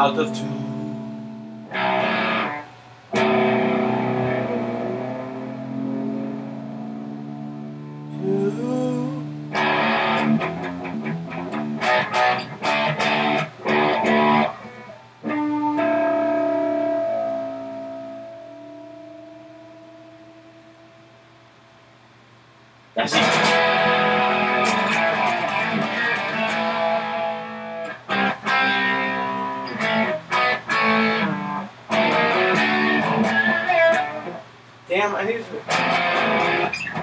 out of two. That's it. I need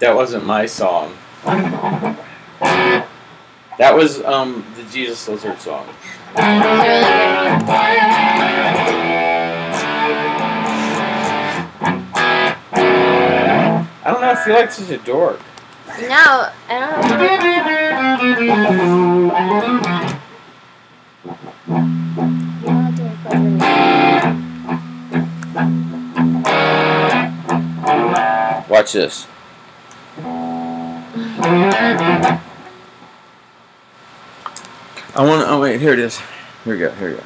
That wasn't my song. That was um the Jesus Lizard song. I don't know. I feel like such a dork. No, I don't. Watch this. I want. to, Oh wait, here it is. Here we go. Here we go.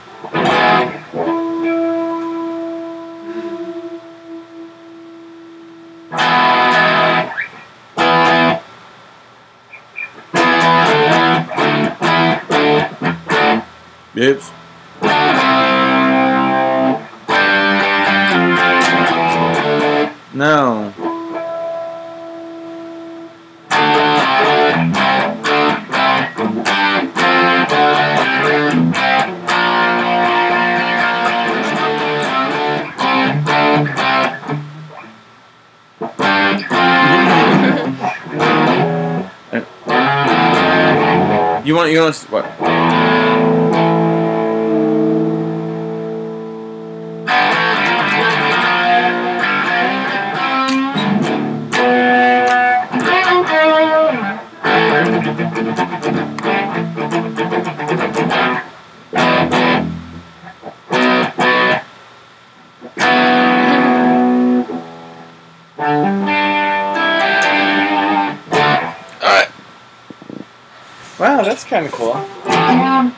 Oops. No. You want you want what? that's kind of cool. Yeah.